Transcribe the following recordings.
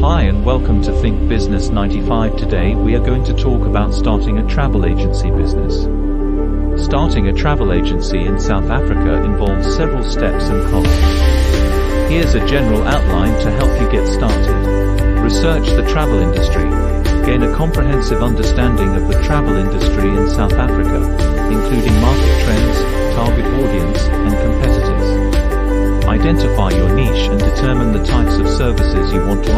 Hi and welcome to Think Business 95. Today we are going to talk about starting a travel agency business. Starting a travel agency in South Africa involves several steps and costs. Here's a general outline to help you get started. Research the travel industry. Gain a comprehensive understanding of the travel industry in South Africa, including market trends, target audience, and competitors. Identify your niche and determine the types of services you want to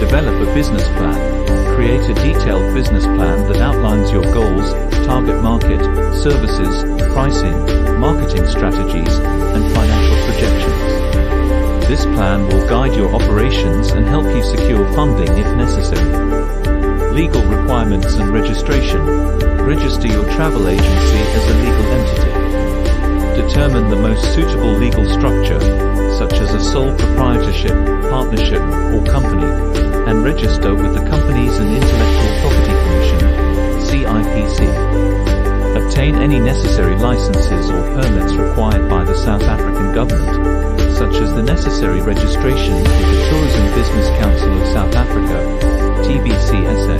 Develop a business plan. Create a detailed business plan that outlines your goals, target market, services, pricing, marketing strategies, and financial projections. This plan will guide your operations and help you secure funding if necessary. Legal requirements and registration register your travel agency as a legal entity. Determine the most suitable legal structure, such as a sole proprietorship, partnership, or register with the Companies and Intellectual Property Commission, CIPC. Obtain any necessary licenses or permits required by the South African government, such as the necessary registrations with the Tourism Business Council of South Africa, TBCSA.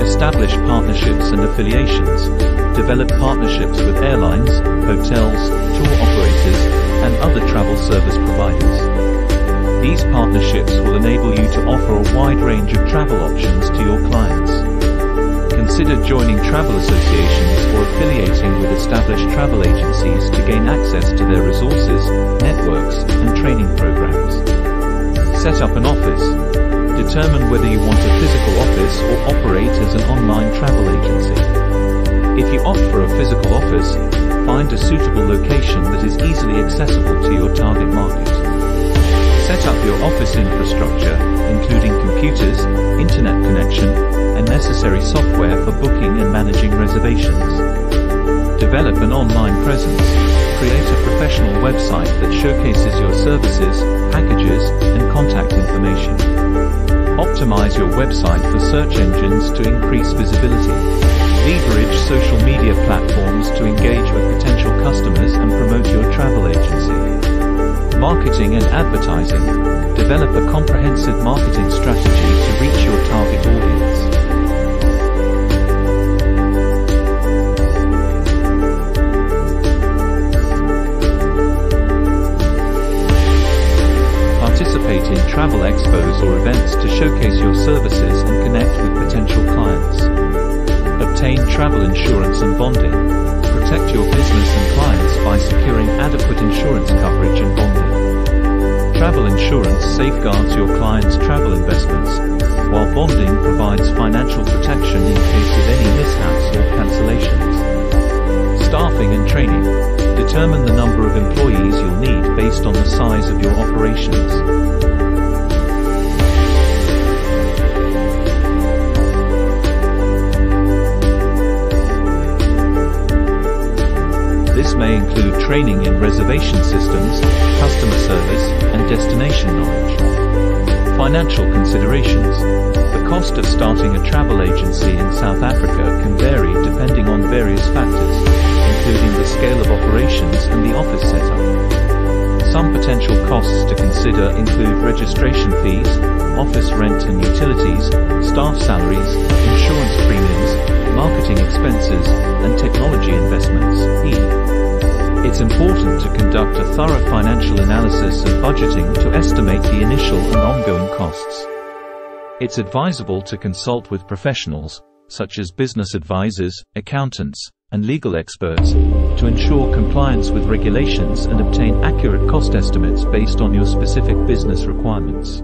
Establish partnerships and affiliations. Develop partnerships with airlines, hotels, tour operators, and other travel service providers. These partnerships will enable you to offer a wide range of travel options to your clients. Consider joining travel associations or affiliating with established travel agencies to gain access to their resources, networks, and training programs. Set up an office. Determine whether you want a physical office or operate as an online travel agency. If you opt for a physical office, find a suitable location that is easily accessible to your target market. Your office infrastructure, including computers, internet connection, and necessary software for booking and managing reservations. Develop an online presence. Create a professional website that showcases your services, packages, and contact information. Optimize your website for search engines to increase visibility. Leverage social media platforms to engage with potential customers and promote your. Marketing and advertising. Develop a comprehensive marketing strategy to reach your target audience. participate in travel expos or events to showcase your services and connect with potential clients. Obtain travel insurance and bonding. Protect your business and clients by securing adequate insurance coverage and bonding. Travel insurance safeguards your clients' travel investments, while bonding provides financial protection in case of any mishaps or cancellations. Staffing and training. Determine the number of employees you'll need based on the size of your operations. Training in reservation systems, customer service, and destination knowledge. Financial considerations. The cost of starting a travel agency in South Africa can vary depending on various factors, including the scale of operations and the office setup. Some potential costs to consider include registration fees, office rent and utilities, staff salaries, insurance premiums, marketing expenses, important to conduct a thorough financial analysis and budgeting to estimate the initial and ongoing costs. It's advisable to consult with professionals, such as business advisors, accountants, and legal experts, to ensure compliance with regulations and obtain accurate cost estimates based on your specific business requirements.